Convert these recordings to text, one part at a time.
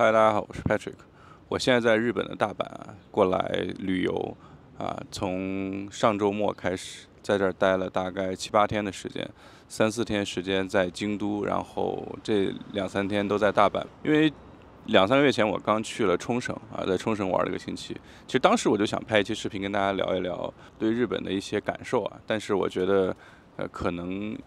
嗨，大家好，我是 Patrick，我现在在日本的大阪啊，过来旅游啊，从上周末开始在这儿待了大概七八天的时间，三四天时间在京都，然后这两三天都在大阪，因为两三个月前我刚去了冲绳啊，在冲绳玩了一个星期，其实当时我就想拍一期视频跟大家聊一聊对日本的一些感受啊，但是我觉得呃可能。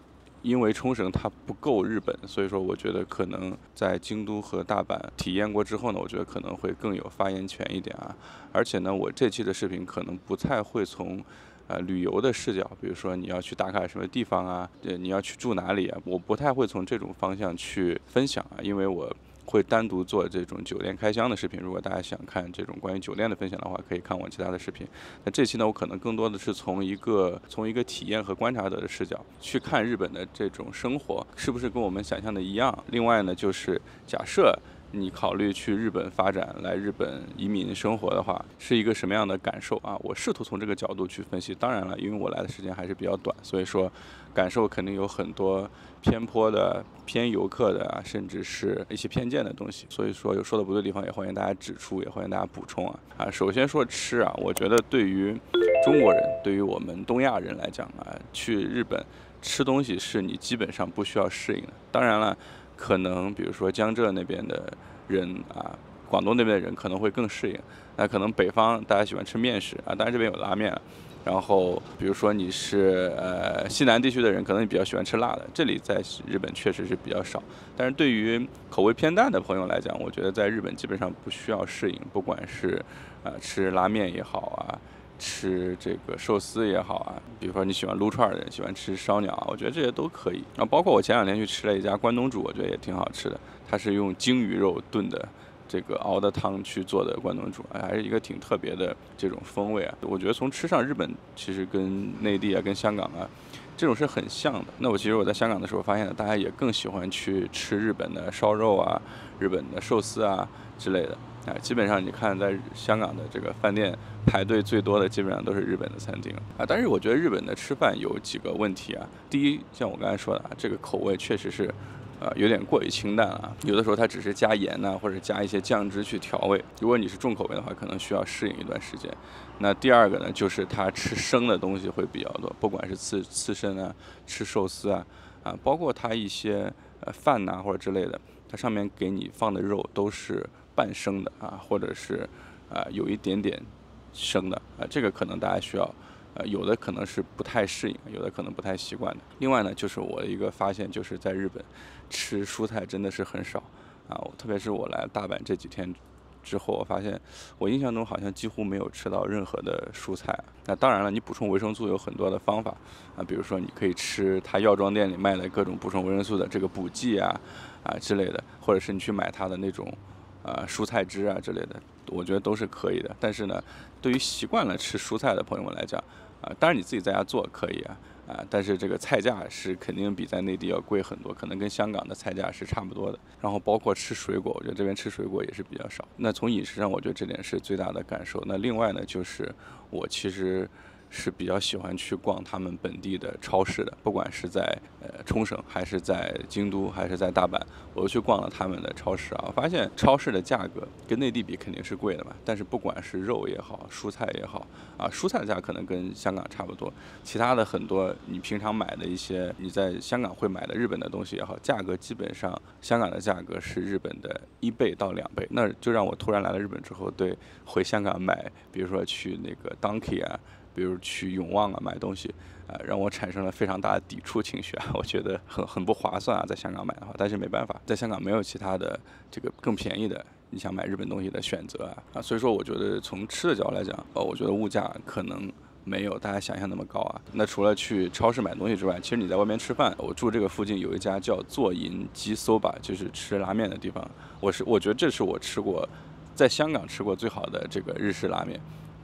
因为冲绳它不够日本，所以说我觉得可能在京都和大阪体验过之后呢，我觉得可能会更有发言权一点啊。而且呢，我这期的视频可能不太会从呃旅游的视角，比如说你要去打卡什么地方啊，呃，你要去住哪里啊，我不太会从这种方向去分享啊，因为我。会单独做这种酒店开箱的视频，如果大家想看这种关于酒店的分享的话，可以看我其他的视频。那这期呢，我可能更多的是从一个从一个体验和观察者的视角去看日本的这种生活，是不是跟我们想象的一样？另外呢，就是假设。你考虑去日本发展，来日本移民生活的话，是一个什么样的感受啊？我试图从这个角度去分析。当然了，因为我来的时间还是比较短，所以说感受肯定有很多偏颇的、偏游客的啊，甚至是一些偏见的东西。所以说有说的不对的地方，也欢迎大家指出，也欢迎大家补充啊。啊，首先说吃啊，我觉得对于中国人，对于我们东亚人来讲啊，去日本吃东西是你基本上不需要适应的。当然了。可能比如说江浙那边的人啊，广东那边的人可能会更适应。那可能北方大家喜欢吃面食啊，当然这边有拉面。然后比如说你是呃西南地区的人，可能你比较喜欢吃辣的，这里在日本确实是比较少。但是对于口味偏淡的朋友来讲，我觉得在日本基本上不需要适应，不管是啊吃拉面也好啊。吃这个寿司也好啊，比如说你喜欢撸串的人喜欢吃烧鸟啊，我觉得这些都可以。然后包括我前两天去吃了一家关东煮，我觉得也挺好吃的。它是用鲸鱼肉炖的这个熬的汤去做的关东煮，还是一个挺特别的这种风味啊。我觉得从吃上日本其实跟内地啊、跟香港啊这种是很像的。那我其实我在香港的时候发现，大家也更喜欢去吃日本的烧肉啊、日本的寿司啊之类的。啊，基本上你看，在香港的这个饭店排队最多的，基本上都是日本的餐厅啊。但是我觉得日本的吃饭有几个问题啊。第一，像我刚才说的啊，这个口味确实是，呃，有点过于清淡了。有的时候它只是加盐呢，或者加一些酱汁去调味。如果你是重口味的话，可能需要适应一段时间。那第二个呢，就是它吃生的东西会比较多，不管是刺刺身啊，吃寿司啊，啊，包括它一些呃饭呐或者之类的，它上面给你放的肉都是。半生的啊，或者是啊有一点点生的啊，这个可能大家需要，呃，有的可能是不太适应，有的可能不太习惯的。另外呢，就是我的一个发现，就是在日本吃蔬菜真的是很少啊，特别是我来大阪这几天之后，我发现我印象中好像几乎没有吃到任何的蔬菜。那当然了，你补充维生素有很多的方法啊，比如说你可以吃它药妆店里卖的各种补充维生素的这个补剂啊啊之类的，或者是你去买它的那种。啊，蔬菜汁啊之类的，我觉得都是可以的。但是呢，对于习惯了吃蔬菜的朋友们来讲，啊，当然你自己在家做可以啊，啊，但是这个菜价是肯定比在内地要贵很多，可能跟香港的菜价是差不多的。然后包括吃水果，我觉得这边吃水果也是比较少。那从饮食上，我觉得这点是最大的感受。那另外呢，就是我其实。是比较喜欢去逛他们本地的超市的，不管是在呃冲绳，还是在京都，还是在大阪，我都去逛了他们的超市啊。我发现超市的价格跟内地比肯定是贵的嘛，但是不管是肉也好，蔬菜也好啊，蔬菜的价可能跟香港差不多，其他的很多你平常买的一些你在香港会买的日本的东西也好，价格基本上香港的价格是日本的一倍到两倍，那就让我突然来了日本之后，对回香港买，比如说去那个 Donkey 啊。比如去永旺啊买东西，啊让我产生了非常大的抵触情绪啊，我觉得很很不划算啊，在香港买的话，但是没办法，在香港没有其他的这个更便宜的，你想买日本东西的选择啊啊，所以说我觉得从吃的角度来讲，呃，我觉得物价可能没有大家想象那么高啊。那除了去超市买东西之外，其实你在外面吃饭，我住这个附近有一家叫做银鸡搜吧，就是吃拉面的地方，我是我觉得这是我吃过在香港吃过最好的这个日式拉面。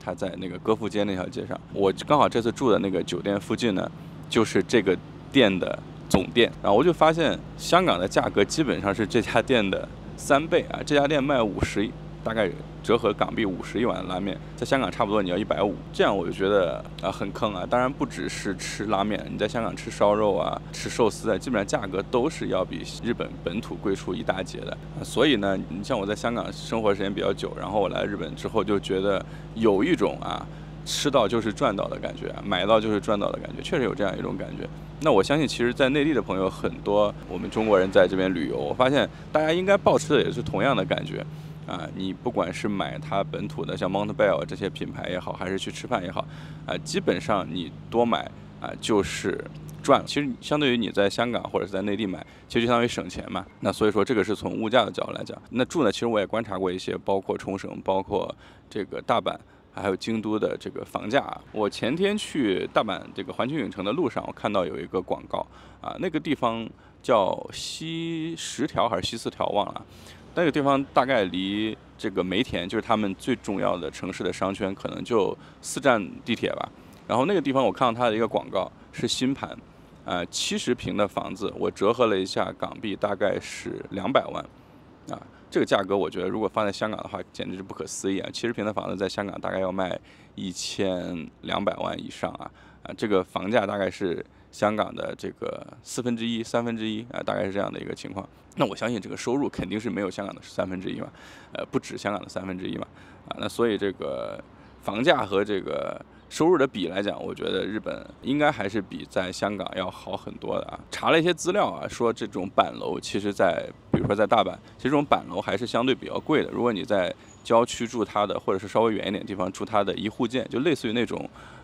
它在那个歌赋街那条街上，我刚好这次住的那个酒店附近呢，就是这个店的总店。然后我就发现，香港的价格基本上是这家店的三倍啊！这家店卖五十大概折合港币五十一碗拉面，在香港差不多你要一百五，这样我就觉得啊很坑啊。当然不只是吃拉面，你在香港吃烧肉啊、吃寿司啊，基本上价格都是要比日本本土贵出一大截的。所以呢，你像我在香港生活时间比较久，然后我来日本之后就觉得有一种啊。吃到就是赚到的感觉，买到就是赚到的感觉，确实有这样一种感觉。那我相信，其实，在内地的朋友很多，我们中国人在这边旅游，我发现大家应该抱持的也是同样的感觉。啊，你不管是买它本土的，像 Montbell 这些品牌也好，还是去吃饭也好，啊，基本上你多买啊就是赚。其实相对于你在香港或者是在内地买，其实就相当于省钱嘛。那所以说，这个是从物价的角度来讲。那住呢，其实我也观察过一些，包括冲绳，包括这个大阪。还有京都的这个房价啊，我前天去大阪这个环球影城的路上，我看到有一个广告啊，那个地方叫西十条还是西四条忘了，那个地方大概离这个梅田就是他们最重要的城市的商圈，可能就四站地铁吧。然后那个地方我看到它的一个广告是新盘，呃，七十平的房子，我折合了一下港币大概是两百万，啊。这个价格，我觉得如果放在香港的话，简直是不可思议啊！七十平的房子在香港大概要卖一千两百万以上啊！啊，这个房价大概是香港的这个四分之一、三分之一啊，大概是这样的一个情况。那我相信这个收入肯定是没有香港的三分之一嘛，呃，不止香港的三分之一嘛，啊，那所以这个房价和这个。收入的比来讲，我觉得日本应该还是比在香港要好很多的啊。查了一些资料啊，说这种板楼，其实在比如说在大阪，其实这种板楼还是相对比较贵的。如果你在郊区住它的，或者是稍微远一点地方住它的一户建，就类似于那种，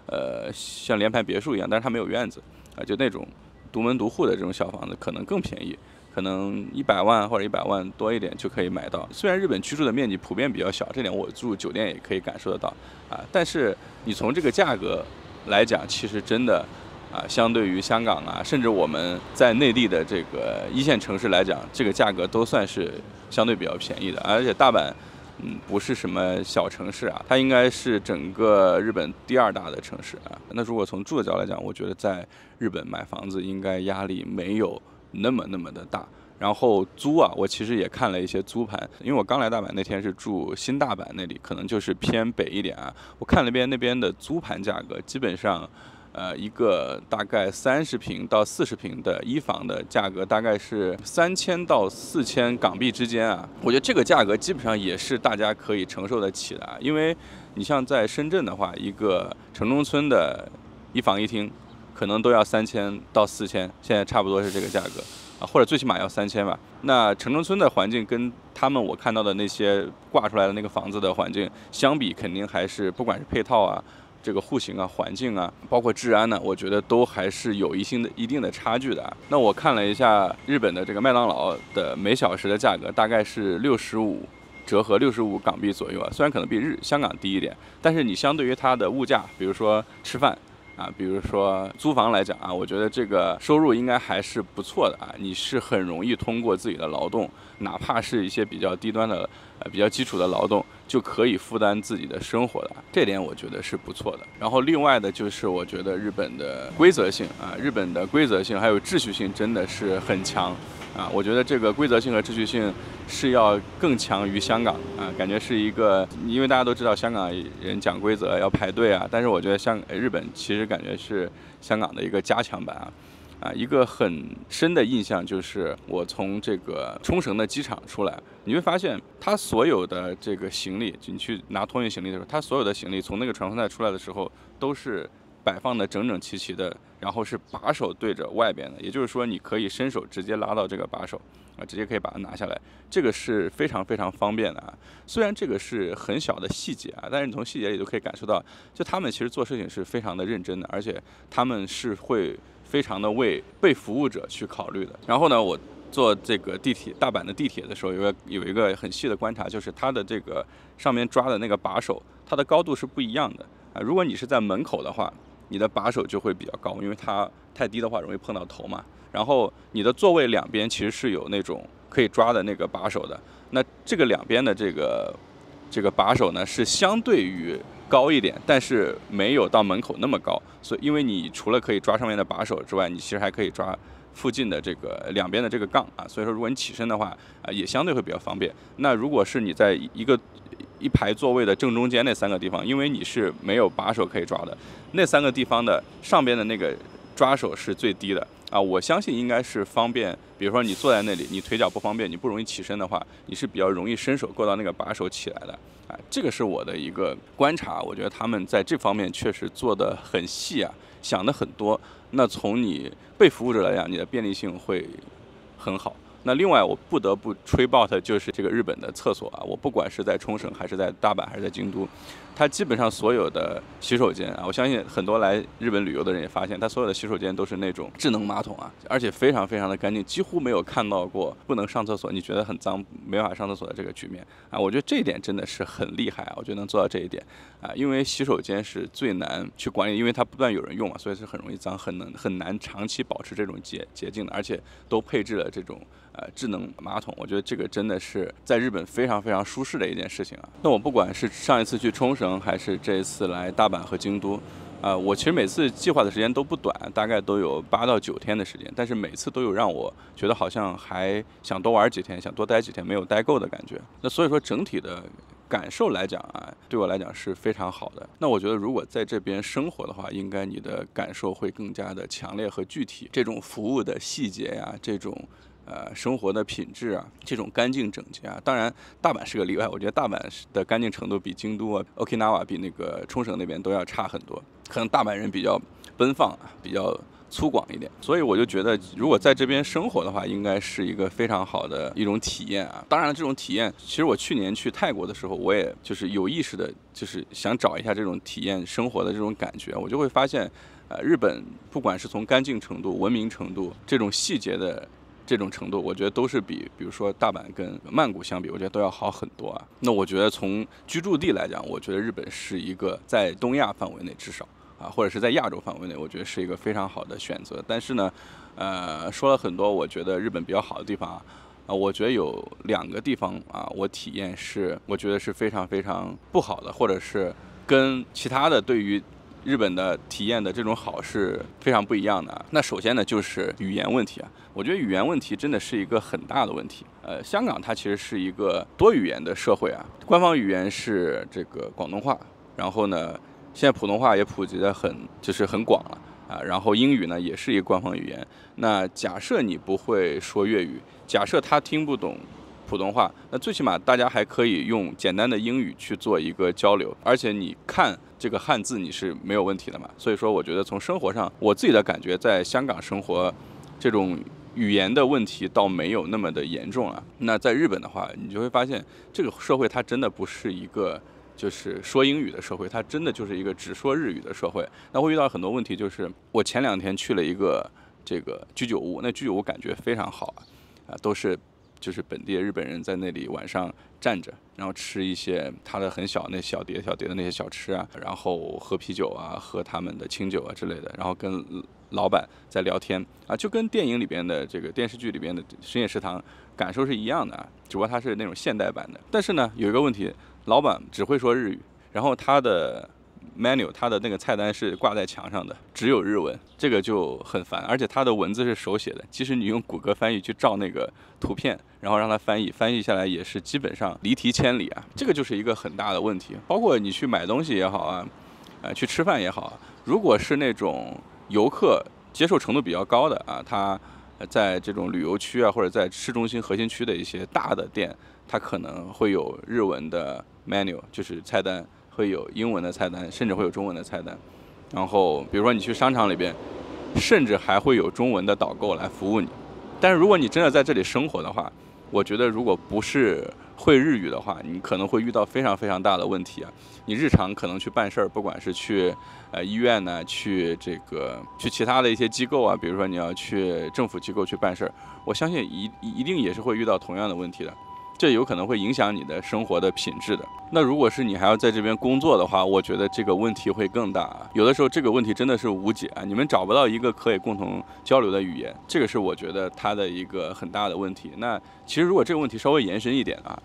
呃，像联排别墅一样，但是它没有院子啊，就那种独门独户的这种小房子，可能更便宜。可能一百万或者一百万多一点就可以买到。虽然日本居住的面积普遍比较小，这点我住酒店也可以感受得到啊。但是你从这个价格来讲，其实真的啊，相对于香港啊，甚至我们在内地的这个一线城市来讲，这个价格都算是相对比较便宜的。而且大阪，嗯，不是什么小城市啊，它应该是整个日本第二大的城市啊。那如果从住的角度来讲，我觉得在日本买房子应该压力没有。那么那么的大，然后租啊，我其实也看了一些租盘，因为我刚来大阪那天是住新大阪那里，可能就是偏北一点啊。我看了边那边的租盘价格，基本上，呃，一个大概三十平到四十平的一房的价格，大概是三千到四千港币之间啊。我觉得这个价格基本上也是大家可以承受得起的，因为你像在深圳的话，一个城中村的一房一厅。可能都要三千到四千，现在差不多是这个价格啊，或者最起码要三千吧。那城中村的环境跟他们我看到的那些挂出来的那个房子的环境相比，肯定还是不管是配套啊、这个户型啊、环境啊，包括治安呢，我觉得都还是有一定的一定的差距的。那我看了一下日本的这个麦当劳的每小时的价格，大概是六十五折合六十五港币左右啊，虽然可能比日香港低一点，但是你相对于它的物价，比如说吃饭。啊，比如说租房来讲啊，我觉得这个收入应该还是不错的啊。你是很容易通过自己的劳动，哪怕是一些比较低端的、呃比较基础的劳动，就可以负担自己的生活了。这点我觉得是不错的。然后另外的就是我觉得日本的规则性啊，日本的规则性还有秩序性真的是很强。啊，我觉得这个规则性和秩序性是要更强于香港啊，感觉是一个，因为大家都知道香港人讲规则要排队啊，但是我觉得香日本其实感觉是香港的一个加强版啊，啊，一个很深的印象就是我从这个冲绳的机场出来，你会发现他所有的这个行李，你去拿托运行李的时候，他所有的行李从那个传送带出来的时候都是。摆放的整整齐齐的，然后是把手对着外边的，也就是说你可以伸手直接拉到这个把手，啊，直接可以把它拿下来，这个是非常非常方便的啊。虽然这个是很小的细节啊，但是你从细节里都可以感受到，就他们其实做事情是非常的认真的，而且他们是会非常的为被服务者去考虑的。然后呢，我坐这个地铁大阪的地铁的时候，有个有一个很细的观察，就是它的这个上面抓的那个把手，它的高度是不一样的啊。如果你是在门口的话，你的把手就会比较高，因为它太低的话容易碰到头嘛。然后你的座位两边其实是有那种可以抓的那个把手的。那这个两边的这个这个把手呢是相对于高一点，但是没有到门口那么高。所以因为你除了可以抓上面的把手之外，你其实还可以抓附近的这个两边的这个杠啊，所以说如果你起身的话啊，也相对会比较方便。那如果是你在一个一排座位的正中间那三个地方，因为你是没有把手可以抓的，那三个地方的上边的那个抓手是最低的。啊，我相信应该是方便。比如说你坐在那里，你腿脚不方便，你不容易起身的话，你是比较容易伸手够到那个把手起来的。啊，这个是我的一个观察，我觉得他们在这方面确实做得很细啊，想的很多。那从你被服务者来讲，你的便利性会很好。那另外，我不得不吹爆的就是这个日本的厕所啊！我不管是在冲绳，还是在大阪，还是在京都，它基本上所有的洗手间啊，我相信很多来日本旅游的人也发现，它所有的洗手间都是那种智能马桶啊，而且非常非常的干净，几乎没有看到过不能上厕所，你觉得很脏，没法上厕所的这个局面啊！我觉得这一点真的是很厉害啊！我觉得能做到这一点啊，因为洗手间是最难去管理，因为它不断有人用嘛，所以是很容易脏，很能很难长期保持这种洁洁净的，而且都配置了这种。呃，智能马桶，我觉得这个真的是在日本非常非常舒适的一件事情啊。那我不管是上一次去冲绳，还是这一次来大阪和京都，啊，我其实每次计划的时间都不短，大概都有八到九天的时间，但是每次都有让我觉得好像还想多玩几天，想多待几天，没有待够的感觉。那所以说整体的感受来讲啊，对我来讲是非常好的。那我觉得如果在这边生活的话，应该你的感受会更加的强烈和具体。这种服务的细节呀，这种。呃，生活的品质啊，这种干净整洁啊，当然大阪是个例外。我觉得大阪的干净程度比京都啊、Okinawa 比那个冲绳那边都要差很多。可能大阪人比较奔放啊，比较粗犷一点，所以我就觉得，如果在这边生活的话，应该是一个非常好的一种体验啊。当然了，这种体验，其实我去年去泰国的时候，我也就是有意识的，就是想找一下这种体验生活的这种感觉，我就会发现，呃，日本不管是从干净程度、文明程度这种细节的。这种程度，我觉得都是比，比如说大阪跟曼谷相比，我觉得都要好很多啊。那我觉得从居住地来讲，我觉得日本是一个在东亚范围内至少啊，或者是在亚洲范围内，我觉得是一个非常好的选择。但是呢，呃，说了很多，我觉得日本比较好的地方啊，啊，我觉得有两个地方啊，我体验是我觉得是非常非常不好的，或者是跟其他的对于。日本的体验的这种好是非常不一样的。那首先呢，就是语言问题啊，我觉得语言问题真的是一个很大的问题。呃，香港它其实是一个多语言的社会啊，官方语言是这个广东话，然后呢，现在普通话也普及的很，就是很广了啊。然后英语呢也是一个官方语言。那假设你不会说粤语，假设他听不懂普通话，那最起码大家还可以用简单的英语去做一个交流，而且你看。这个汉字你是没有问题的嘛？所以说，我觉得从生活上，我自己的感觉，在香港生活，这种语言的问题倒没有那么的严重了。那在日本的话，你就会发现，这个社会它真的不是一个就是说英语的社会，它真的就是一个只说日语的社会。那会遇到很多问题，就是我前两天去了一个这个居酒屋，那居酒屋感觉非常好啊，啊，都是。就是本地的日本人在那里晚上站着，然后吃一些他的很小那小碟小碟的那些小吃啊，然后喝啤酒啊，喝他们的清酒啊之类的，然后跟老板在聊天啊，就跟电影里边的这个电视剧里边的深夜食堂感受是一样的啊，只不过它是那种现代版的。但是呢，有一个问题，老板只会说日语，然后他的。Menu 它的那个菜单是挂在墙上的，只有日文，这个就很烦，而且它的文字是手写的，即使你用谷歌翻译去照那个图片，然后让它翻译，翻译下来也是基本上离题千里啊，这个就是一个很大的问题。包括你去买东西也好啊，呃，去吃饭也好，如果是那种游客接受程度比较高的啊，他在这种旅游区啊，或者在市中心核心区的一些大的店，它可能会有日文的 menu，就是菜单。会有英文的菜单，甚至会有中文的菜单。然后，比如说你去商场里边，甚至还会有中文的导购来服务你。但是如果你真的在这里生活的话，我觉得如果不是会日语的话，你可能会遇到非常非常大的问题啊。你日常可能去办事儿，不管是去呃医院呢，去这个去其他的一些机构啊，比如说你要去政府机构去办事儿，我相信一一定也是会遇到同样的问题的。这有可能会影响你的生活的品质的。那如果是你还要在这边工作的话，我觉得这个问题会更大啊。有的时候这个问题真的是无解，你们找不到一个可以共同交流的语言，这个是我觉得它的一个很大的问题。那其实如果这个问题稍微延伸一点啊，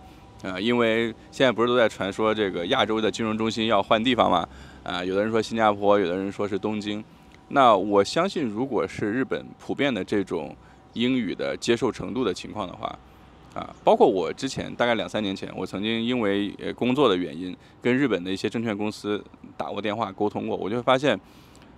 啊，因为现在不是都在传说这个亚洲的金融中心要换地方嘛？啊，有的人说新加坡，有的人说是东京。那我相信，如果是日本普遍的这种英语的接受程度的情况的话，啊，包括我之前大概两三年前，我曾经因为呃工作的原因，跟日本的一些证券公司打过电话沟通过，我就会发现，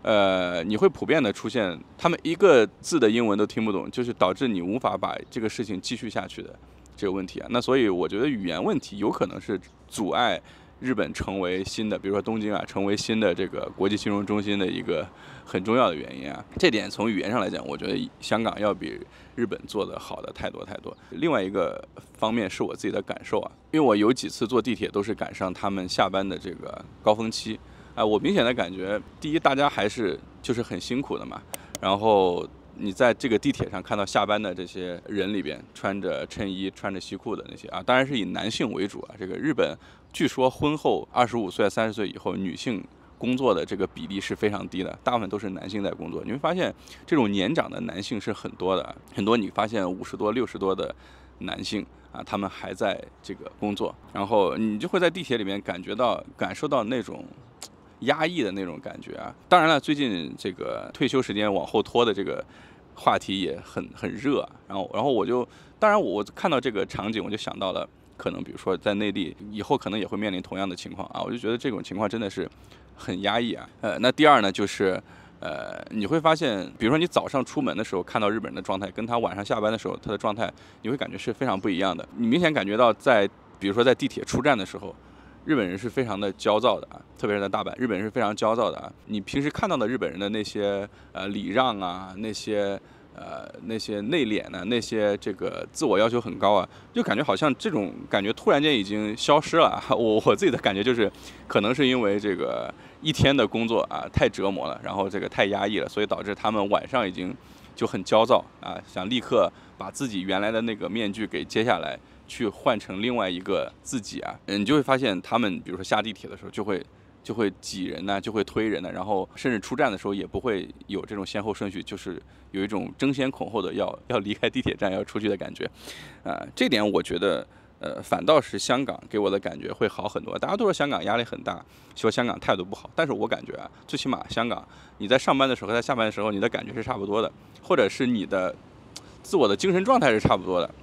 呃，你会普遍的出现他们一个字的英文都听不懂，就是导致你无法把这个事情继续下去的这个问题啊。那所以我觉得语言问题有可能是阻碍。日本成为新的，比如说东京啊，成为新的这个国际金融中心的一个很重要的原因啊。这点从语言上来讲，我觉得香港要比日本做的好的太多太多。另外一个方面是我自己的感受啊，因为我有几次坐地铁都是赶上他们下班的这个高峰期，啊，我明显的感觉，第一，大家还是就是很辛苦的嘛，然后。你在这个地铁上看到下班的这些人里边，穿着衬衣、穿着西裤的那些啊，当然是以男性为主啊。这个日本据说婚后二十五岁、三十岁以后，女性工作的这个比例是非常低的，大部分都是男性在工作。你会发现，这种年长的男性是很多的，很多你发现五十多、六十多的男性啊，他们还在这个工作，然后你就会在地铁里面感觉到、感受到那种。压抑的那种感觉啊！当然了，最近这个退休时间往后拖的这个话题也很很热。然后，然后我就，当然我看到这个场景，我就想到了，可能比如说在内地以后可能也会面临同样的情况啊！我就觉得这种情况真的是很压抑啊。呃，那第二呢，就是呃，你会发现，比如说你早上出门的时候看到日本人的状态，跟他晚上下班的时候他的状态，你会感觉是非常不一样的。你明显感觉到在，比如说在地铁出站的时候。日本人是非常的焦躁的啊，特别是在大阪，日本人是非常焦躁的啊。你平时看到的日本人的那些呃礼让啊，那些呃那些内敛呢，那些这个自我要求很高啊，就感觉好像这种感觉突然间已经消失了。我我自己的感觉就是，可能是因为这个一天的工作啊太折磨了，然后这个太压抑了，所以导致他们晚上已经就很焦躁啊，想立刻把自己原来的那个面具给揭下来。去换成另外一个自己啊，嗯，你就会发现他们，比如说下地铁的时候，就会就会挤人呢，就会推人呢，然后甚至出站的时候也不会有这种先后顺序，就是有一种争先恐后的要要离开地铁站要出去的感觉，啊，这点我觉得，呃，反倒是香港给我的感觉会好很多。大家都说香港压力很大，说香港态度不好，但是我感觉啊，最起码香港你在上班的时候和在下班的时候，你的感觉是差不多的，或者是你的自我的精神状态是差不多的。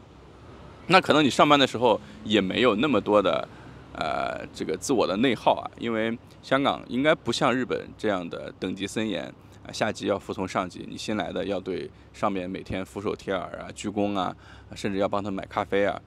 那可能你上班的时候也没有那么多的，呃，这个自我的内耗啊，因为香港应该不像日本这样的等级森严啊，下级要服从上级，你新来的要对上面每天俯首帖耳啊，鞠躬啊，甚至要帮他买咖啡啊，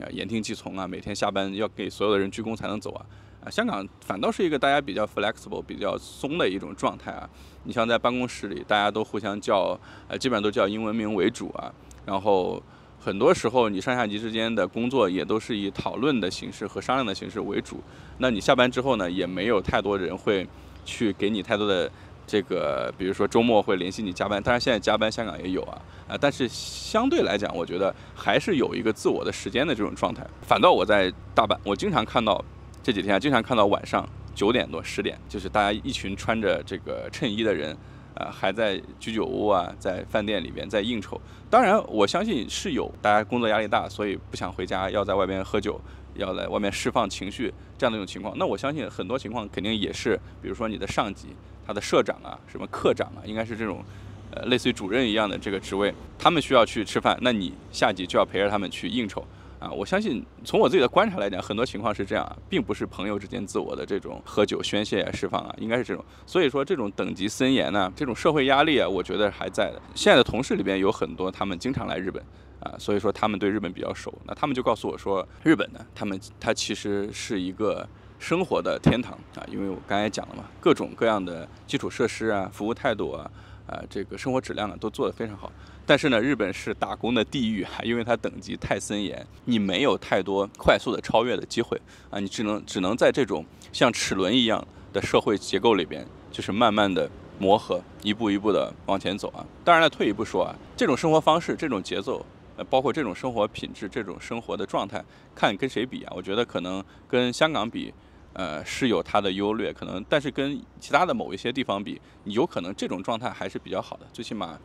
啊，言听计从啊，每天下班要给所有的人鞠躬才能走啊，啊，香港反倒是一个大家比较 flexible、比较松的一种状态啊，你像在办公室里，大家都互相叫，呃，基本上都叫英文名为主啊，然后。很多时候，你上下级之间的工作也都是以讨论的形式和商量的形式为主。那你下班之后呢，也没有太多人会去给你太多的这个，比如说周末会联系你加班。当然，现在加班香港也有啊，啊，但是相对来讲，我觉得还是有一个自我的时间的这种状态。反倒我在大阪，我经常看到这几天啊，经常看到晚上九点多、十点，就是大家一群穿着这个衬衣的人。呃，还在居酒屋啊，在饭店里边在应酬。当然，我相信是有大家工作压力大，所以不想回家，要在外边喝酒，要在外面释放情绪这样的一种情况。那我相信很多情况肯定也是，比如说你的上级，他的社长啊，什么科长啊，应该是这种，呃，类似于主任一样的这个职位，他们需要去吃饭，那你下级就要陪着他们去应酬。啊，我相信从我自己的观察来讲，很多情况是这样，并不是朋友之间自我的这种喝酒宣泄啊、释放啊，应该是这种。所以说，这种等级森严呢，这种社会压力啊，我觉得还在的。现在的同事里边有很多，他们经常来日本啊，所以说他们对日本比较熟。那他们就告诉我说，日本呢，他们它其实是一个生活的天堂啊，因为我刚才讲了嘛，各种各样的基础设施啊、服务态度啊、啊这个生活质量呢，都做得非常好。但是呢，日本是打工的地狱啊，因为它等级太森严，你没有太多快速的超越的机会啊，你只能只能在这种像齿轮一样的社会结构里边，就是慢慢的磨合，一步一步的往前走啊。当然了，退一步说啊，这种生活方式、这种节奏，呃，包括这种生活品质、这种生活的状态，看跟谁比啊？我觉得可能跟香港比，呃，是有它的优劣，可能，但是跟其他的某一些地方比，你有可能这种状态还是比较好的，最起码。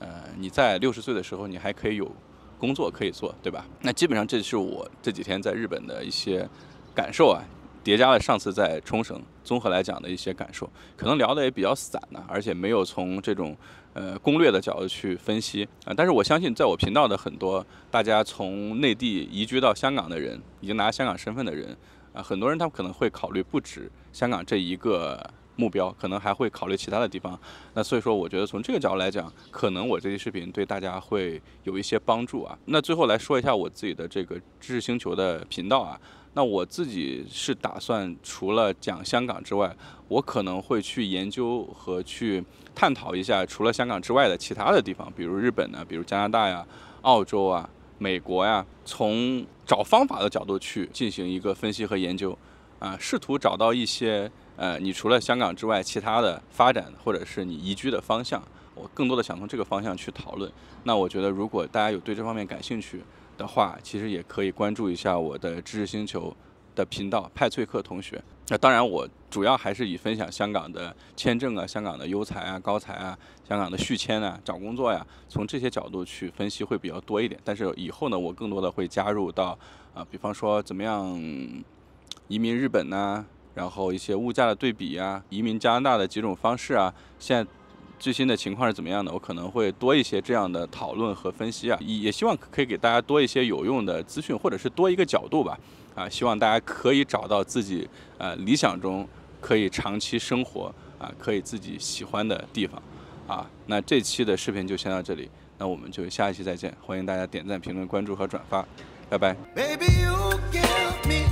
呃，你在六十岁的时候，你还可以有工作可以做，对吧？那基本上这是我这几天在日本的一些感受啊。叠加了上次在冲绳综合来讲的一些感受，可能聊的也比较散呢，而且没有从这种呃攻略的角度去分析啊。但是我相信，在我频道的很多大家从内地移居到香港的人，已经拿香港身份的人啊，很多人他们可能会考虑不止香港这一个目标，可能还会考虑其他的地方。那所以说，我觉得从这个角度来讲，可能我这期视频对大家会有一些帮助啊。那最后来说一下我自己的这个知识星球的频道啊。那我自己是打算，除了讲香港之外，我可能会去研究和去探讨一下，除了香港之外的其他的地方，比如日本呢，比如加拿大呀、澳洲啊、美国呀，从找方法的角度去进行一个分析和研究，啊，试图找到一些呃，你除了香港之外其他的发展或者是你移居的方向，我更多的想从这个方向去讨论。那我觉得，如果大家有对这方面感兴趣，的话，其实也可以关注一下我的知识星球的频道派翠克同学。那当然，我主要还是以分享香港的签证啊、香港的优才啊、高才啊、香港的续签啊、找工作呀，从这些角度去分析会比较多一点。但是以后呢，我更多的会加入到啊，比方说怎么样移民日本呢，然后一些物价的对比啊，移民加拿大的几种方式啊，现在。最新的情况是怎么样的？我可能会多一些这样的讨论和分析啊，也希望可以给大家多一些有用的资讯，或者是多一个角度吧。啊，希望大家可以找到自己呃理想中可以长期生活啊，可以自己喜欢的地方。啊，那这期的视频就先到这里，那我们就下一期再见。欢迎大家点赞、评论、关注和转发，拜拜。Baby, you give me